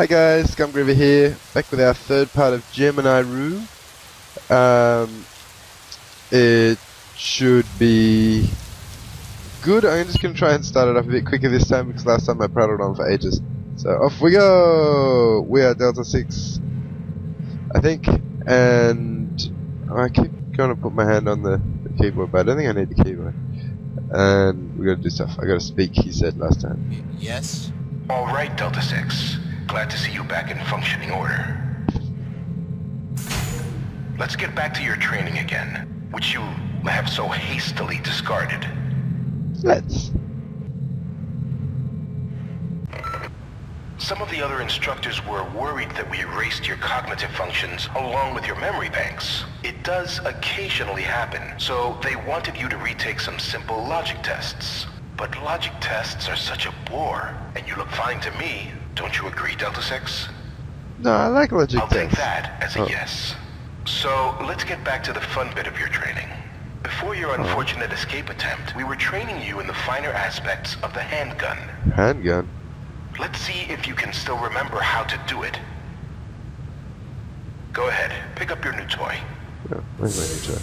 Hi guys, Scumgriever here, back with our third part of Gemini Rue. Um, it should be good. I'm just going to try and start it off a bit quicker this time because last time I prattled on for ages. So off we go! We are Delta 6, I think, and I keep going to put my hand on the, the keyboard, but I don't think I need the keyboard. And we got to do stuff. I got to speak, he said last time. Yes? All right, Delta 6. Glad to see you back in functioning order. Let's get back to your training again, which you have so hastily discarded. Let's. Some of the other instructors were worried that we erased your cognitive functions along with your memory banks. It does occasionally happen, so they wanted you to retake some simple logic tests. But logic tests are such a bore, and you look fine to me. Don't you agree, Delta 6? No, I like logic I'll take that as a Oh. yes. So, let's get back to the fun bit of your training. Before your unfortunate escape attempt, we were training you in the finer aspects of the handgun. Handgun. Let's see if you can still remember how to do it. Go ahead, pick up your new toy. Oh, where's my new toy?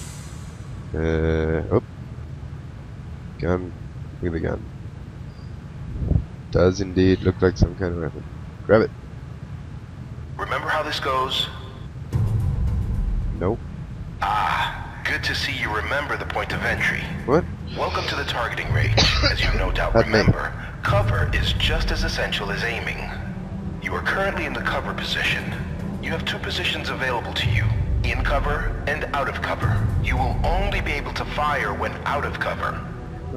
Uh, oh. Gun. Look at the gun. Does indeed look like some kind of weapon. Grab it. Remember how this goes? Nope. Ah, good to see you remember the point of entry. What? Welcome to the targeting range. As you no doubt remember, cover is just as essential as aiming. You are currently in the cover position. You have two positions available to you, in cover and out of cover. You will only be able to fire when out of cover.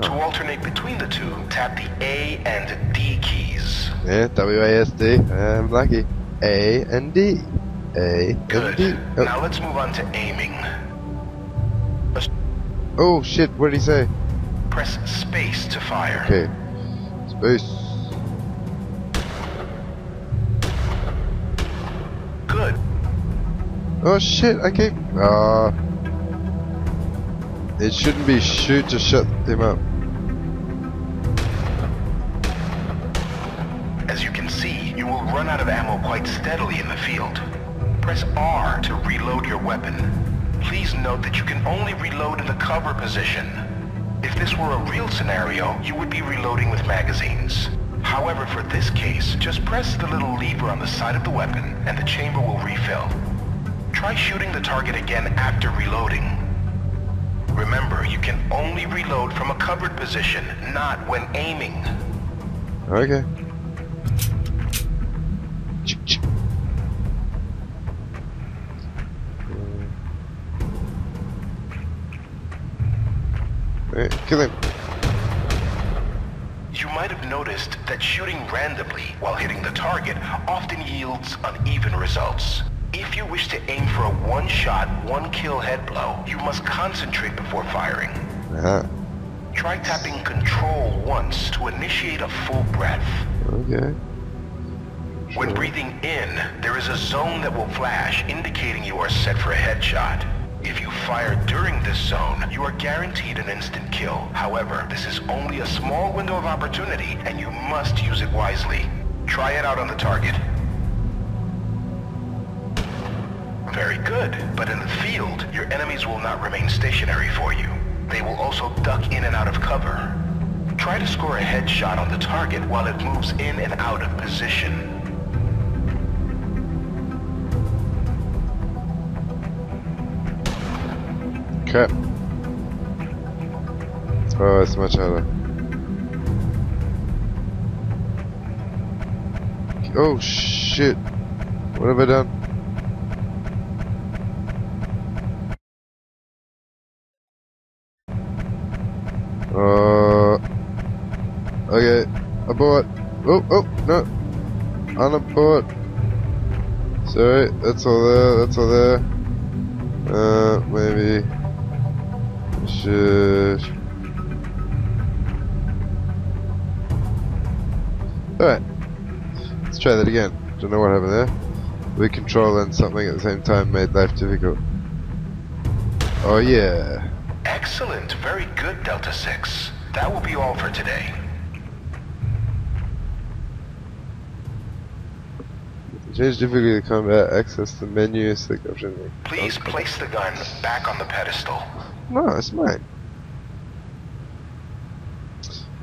To alternate between the two, tap the A and D keys. Yeah, W-A-S-D. I'm lucky. A and D. A Good. and D. Oh, Now let's move on to aiming. oh shit, what did he say? Press space to fire. Okay. Space. Good. Oh shit, I keep... Ah. it shouldn't be shoot to shut him up. Quite steadily in the field. Press R to reload your weapon. Please note that you can only reload in the cover position. If this were a real scenario, you would be reloading with magazines. However, for this case, just press the little lever on the side of the weapon and the chamber will refill. Try shooting the target again after reloading. Remember, you can only reload from a covered position, not when aiming. Okay. Kill him. You might have noticed that shooting randomly while hitting the target often yields uneven results. If you wish to aim for a one-shot, one-kill head blow, you must concentrate before firing. Ah, Try tapping Control once to initiate a full breath. okay. When breathing in, there is a zone that will flash indicating you are set for a headshot. If you fire during this zone, you are guaranteed an instant kill. However, this is only a small window of opportunity and you must use it wisely. Try it out on the target. Very good, but in the field, your enemies will not remain stationary for you. They will also duck in and out of cover. Try to score a headshot on the target while it moves in and out of position. Oh, it's much harder. Oh shit. What have I done? Uh. Okay. Abort. Oh, oh, no. Unabort. Sorry, that's all there, that's all there. Uh, maybe. Should. Try that again. Don't know what happened there. We control and something at the same time made life difficult. Oh yeah. Excellent. Very good, Delta 6. That will be all for today. Change difficulty to combat, access the menu, select option. Please place the gun back on the pedestal. No, it's mine.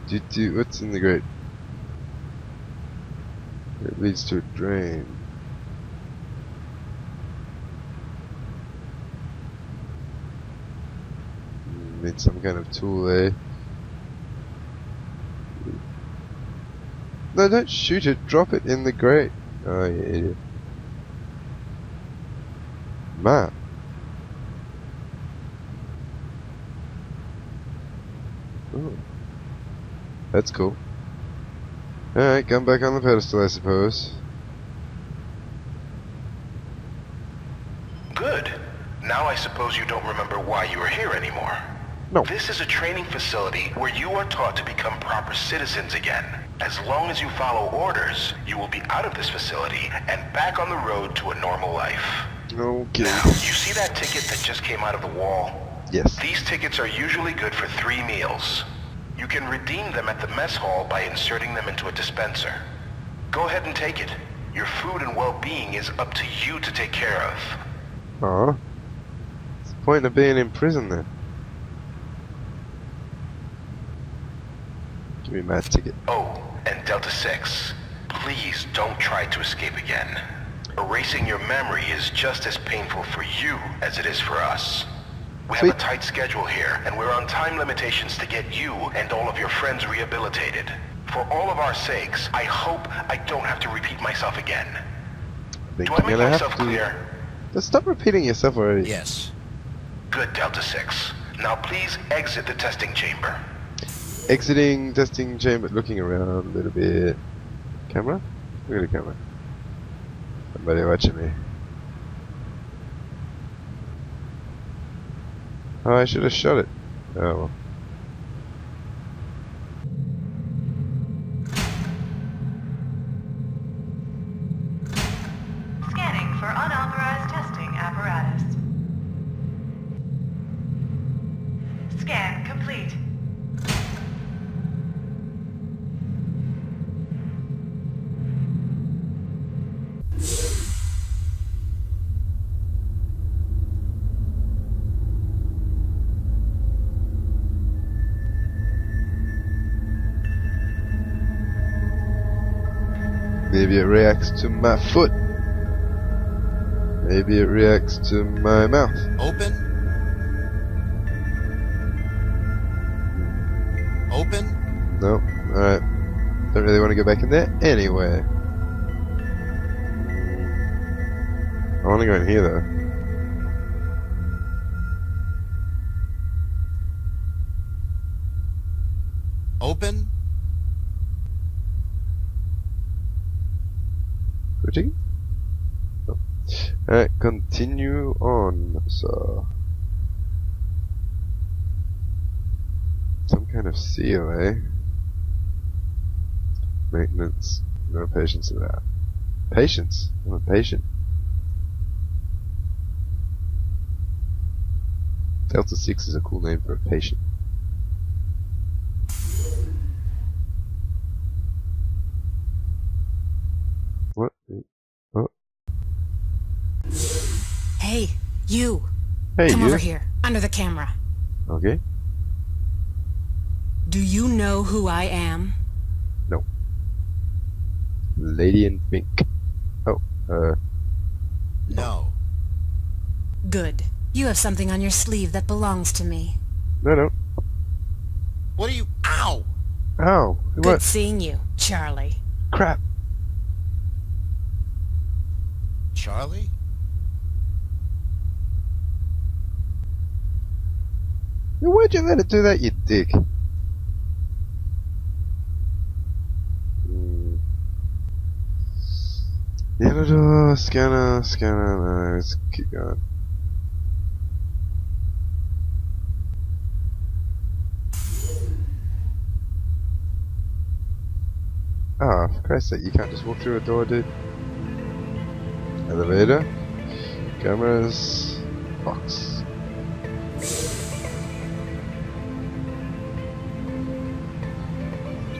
Do, do, what's in the grate? It leads to a drain. Hmm, Need some kind of tool, eh? No, don't shoot it. Drop it in the grate. Oh, you idiot. Map. Oh. That's cool. Alright, come back on the pedestal, I suppose. Good. Now I suppose you don't remember why you are here anymore. No. This is a training facility where you are taught to become proper citizens again. As long as you follow orders, you will be out of this facility and back on the road to a normal life. Okay. Now, you see that ticket that just came out of the wall? Yes. These tickets are usually good for three meals. You can redeem them at the mess hall by inserting them into a dispenser. Go ahead and take it. Your food and well-being is up to you to take care of. Aw. What's the point of being in prison then? Give me my ticket. Oh, and Delta 6, please don't try to escape again. Erasing your memory is just as painful for you as it is for us. We have a tight schedule here, and we're on time limitations to get you and all of your friends rehabilitated. For all of our sakes, I hope I don't have to repeat myself again. I Do I make myself have to. clear? Just stop repeating yourself already. Yes. Good, Delta 6. Now please exit the testing chamber. Exiting testing chamber, looking around a little bit. Camera? Look at the camera. Somebody watching me. Oh, I should have shot it. Oh well. Maybe it reacts to my foot. Maybe it reacts to my mouth. Open. Open. No. Alright. Don't really want to go back in there anyway. I want to go in here though. Alright, continue on, so. Some kind of seal, eh? Maintenance. No patience in that. Patience? I'm a patient. Delta 6 is a cool name for a patient. What? Oh, Hey, you. Hey, Come you. over here, under the camera. Okay. Do you know who I am? No. Lady in pink. Oh, uh, No. Good. You have something on your sleeve that belongs to me. no, no. What are you? Ow! Ow. Good What? seeing you, Charlie. Crap. Charlie? Why'd you let it do that, you dick? Hmm. Yellow scanner, scanner, no, let's keep going. Ah, for Christ's sake, you can't just walk through a door, dude. Elevator. Cameras. Box.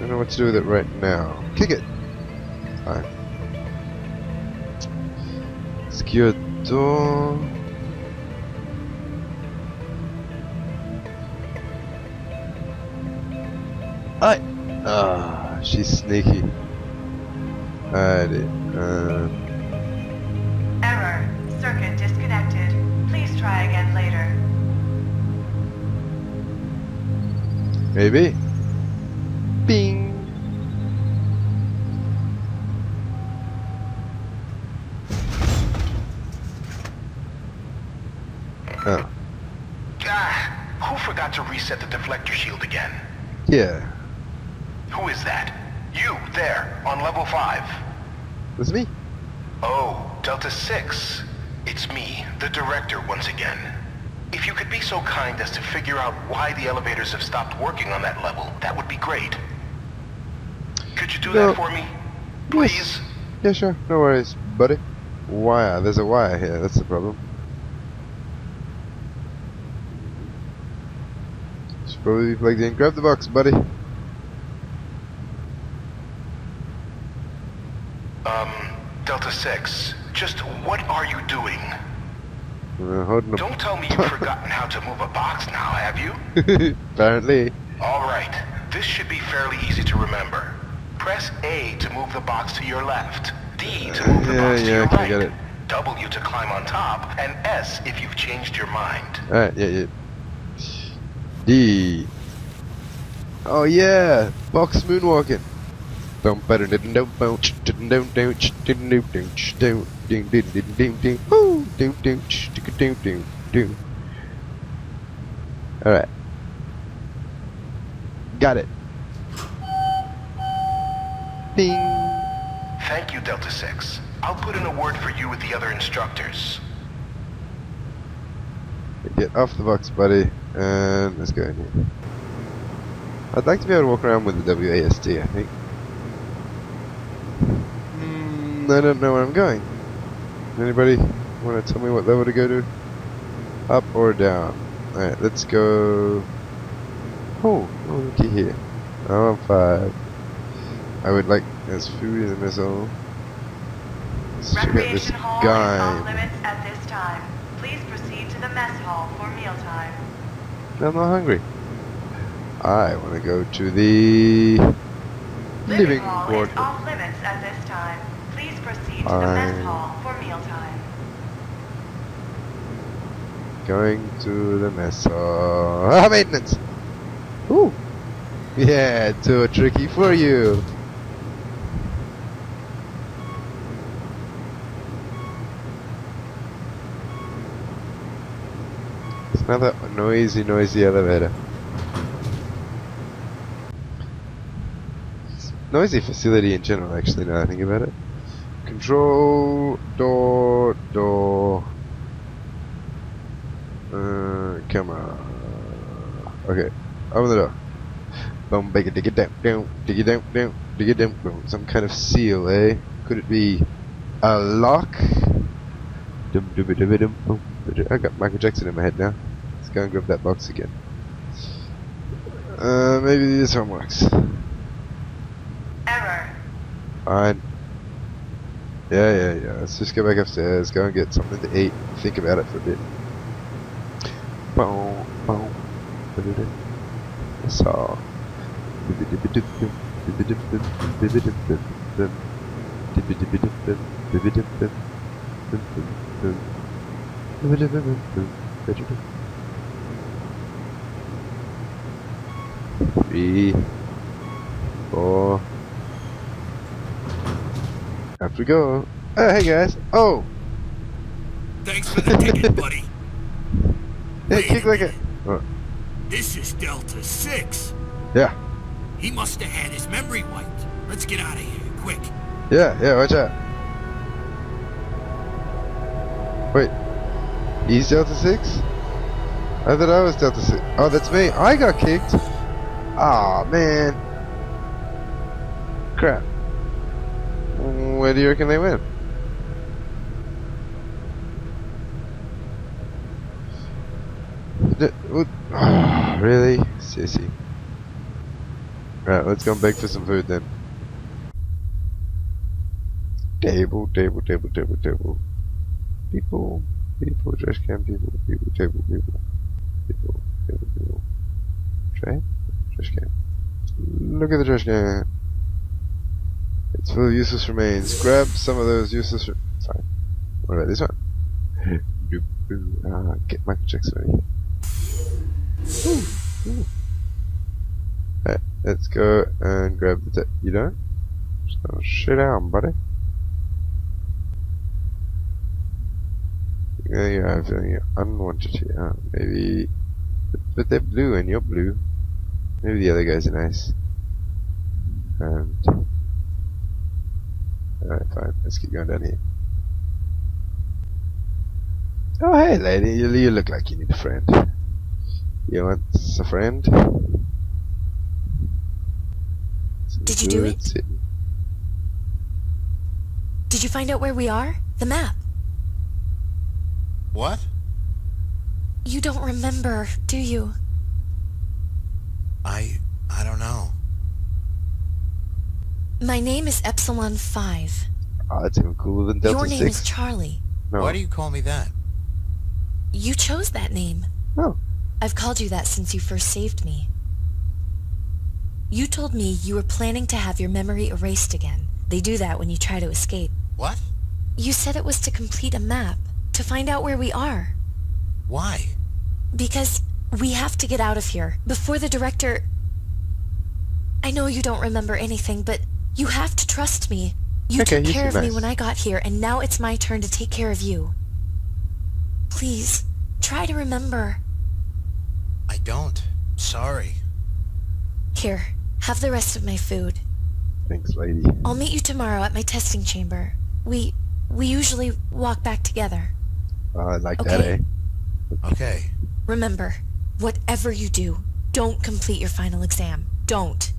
Don't know what to do with it right now. Kick it! Fine. Secure door. I. Ah, she's sneaky. Alrighty. Um, Error. Circuit disconnected. Please try again later. maybe. Oh, Ah, who forgot to reset the deflector shield again? yeah. Who is that? You, there, on level 5. It's me. Oh, Delta 6. It's me, the director, once again. If you could be so kind as to figure out why the elevators have stopped working on that level, that would be great. Could you do No. that for me? Please? Yeah, sure. No worries, buddy. Wire. There's a wire here. That's the problem. Should probably plugged in. Grab the box, buddy. Um, Delta 6, just what are you doing? Don't tell me you've forgotten how to move a box now, have you? Apparently. All right, this should be fairly easy to remember. Press A to move the box to your left, D to move the Yeah, box to your okay, right. W to climb on top, and S if you've changed your mind. Alright, yeah, yeah. D. Oh yeah! Box moonwalking. Bum better didn't do bounce didn't do do didn't do do do ding ding ding ding ding woo do do do do do Alright. Got it. Bing. Thank you, Delta 6. I'll put in a word for you with the other instructors. Get off the box, buddy, and let's go in here. I'd like to be able to walk around with the WASD, I think. Mm, I don't know where I'm going. Anybody want to tell me what level to go to? Up or down? Alright, let's go... Oh, oh, looky here. I'm on five. I would like... There's food in the missile. Let's check out this Recreation hall is off guy. limits at this time. Please proceed to the mess hall for mealtime. I'm not hungry. I want to go to the living hall quarter. is off limits at this time. Please proceed to the mess hall for mealtime. Going to the mess hall. Ah, maintenance! Ooh! Yeah, too tricky for you. It's another noisy, noisy elevator. Noisy facility in general, actually, now I think about it. Control, door, door. Uh, come on. Okay, open the door. Boom, big it, dig it down, down, dig it down, down, dig it down, boom. Some kind of seal, eh? Could it be a lock? Dum dum dum dum boom. I got Michael Jackson in my head now. Let's go and grab that box again. Uh, maybe this one works. Error. Fine. Yeah, yeah, yeah. Let's just go back upstairs, go and get something to eat, think about it for a bit. Boom, boom. Ba-da-da. That's all. Bibidibidibdim, bibidibdim, Three, four, up we go. Oh, hey guys. Oh, Thanks for the ticket, buddy. hey, kick like a. minute. Oh, This is Delta 6. yeah, He must have had his memory wiped. Let's get out of here, quick. yeah, yeah. Watch out. Wait, he's Delta Six. I thought I was Delta Six. Oh, that's me. I got kicked. Ah, man. Crap. Where do you reckon they went? Ah, really? Sissy. Right, let's go and beg for some food then. Table, table, table, table, table. People, people, trash can, people, people, table, people. People, table, people. Tray? Trash can. Look at the trash can. It's full of useless remains. Grab some of those useless. Re- Sorry. What about this one? Ah, get Michael Jackson ready. Ooh. Let's go and grab the. T- you don't? So shit down, buddy. Yeah, yeah, I'm feeling you unwanted here. Uh, maybe. But, but they're blue and you're blue. Maybe the other guys are nice. And. Alright, fine. Let's keep going down here. Oh, hey, lady. You, you look like you need a friend. You want a friend? Some Did you do it? sitting. Did you find out where we are? The map. What? You don't remember, do you? I... I don't know. My name is Epsilon 5. Ah, oh, that's even cooler than Delta Your name 6. is Charlie. no. Why do you call me that? You chose that name. Oh. I've called you that since you first saved me. You told me you were planning to have your memory erased again. They do that when you try to escape. What? You said it was to complete a map, to find out where we are. Why? Because we have to get out of here before the director... I know you don't remember anything, but you have to trust me. You Okay, took you care seem of me when I got here, and now it's my turn to take care of you. Please, try to remember. I don't. Sorry. Here, have the rest of my food. Thanks, lady. I'll meet you tomorrow at my testing chamber. We... we usually walk back together. I like that, eh? Okay. Remember, whatever you do, don't complete your final exam. Don't.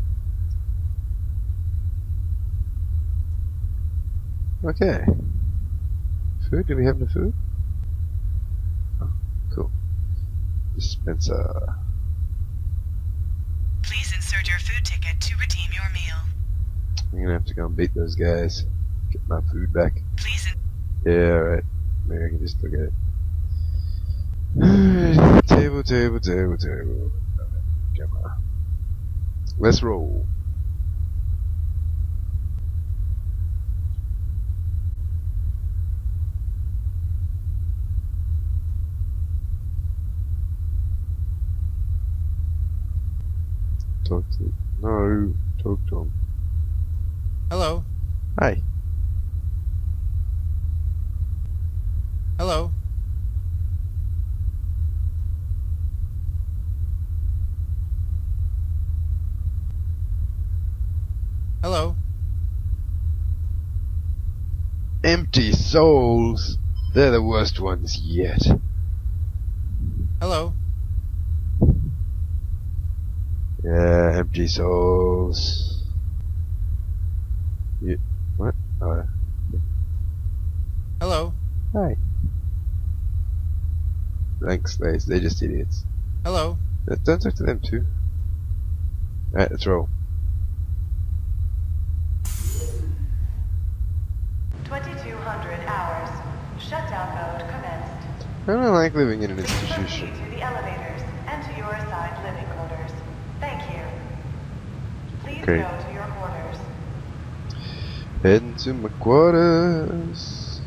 Okay. Food? Do we have the food? Oh, cool. Dispenser. Please insert your food ticket to redeem your meal. I'm gonna have to go and beat those guys. Get my food back. Please Yeah, alright. Maybe I can just look at it. Table, table, table, table. On. Let's roll. Talk to no, talk to him. Hello. Hi. Hello. Hello. Empty souls. They're the worst ones yet. Hello. Yeah, empty souls. You, what? Oh, Hello. hi. Blank slates, they're just idiots. Hello. Don't talk to them too. Alright, let's roll. I don't like living in an institution. to the elevators and to your assigned living quarters. Thank you. Please Okay. go to your quarters. Heading to my quarters.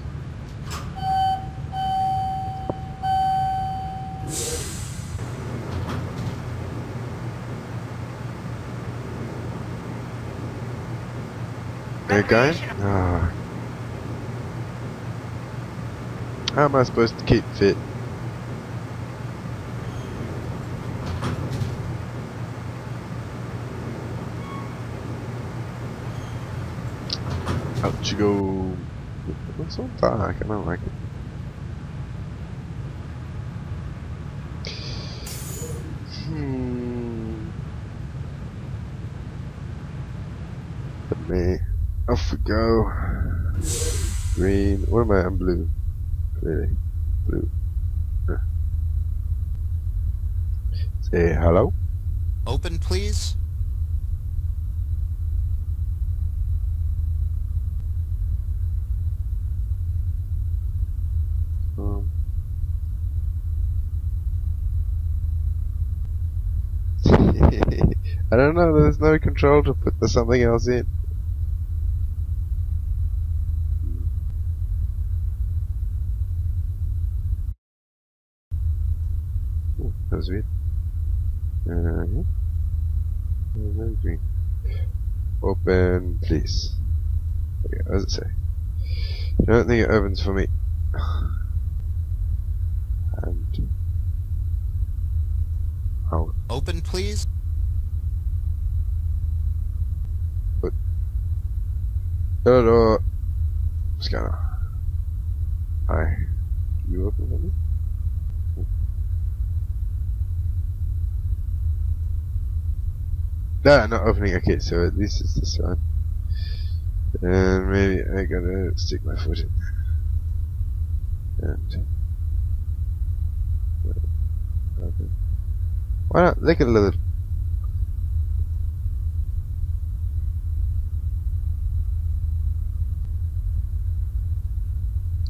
They're going? Ah. How am I supposed to keep fit? Out you go. It's so dark, I don't like it. Hmm. Let me. Off we go. Green. What am I? I'm blue really. Blue. Say eh, hello. Open, please. Um. I don't know, there's no control to put something else in. Green. Open, please. Okay, what does it say? I don't think it opens for me. And oh, Open, please? hello. What's going on? Hi. You open for me? No, not opening. Okay, so at least it's this one. And maybe I gotta stick my foot in. And. Why not look at a little?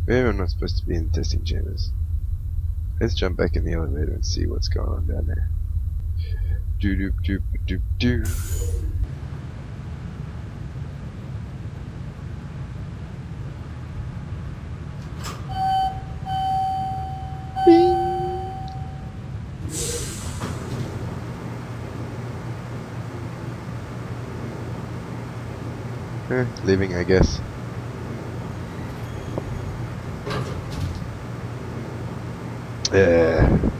Maybe I'm not supposed to be in the testing chambers. Let's jump back in the elevator and see what's going on down there. Do do do do do. Eh, leaving, I guess. Yeah.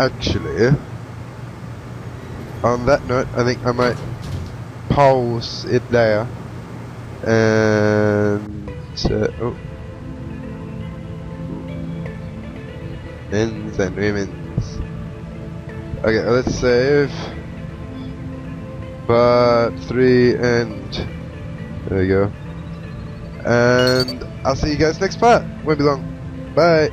Actually, on that note, I think I might pause it there. And uh, oh, men's and women's. Okay, let's save. Part three and there we go. And I'll see you guys next part. Won't be long. Bye.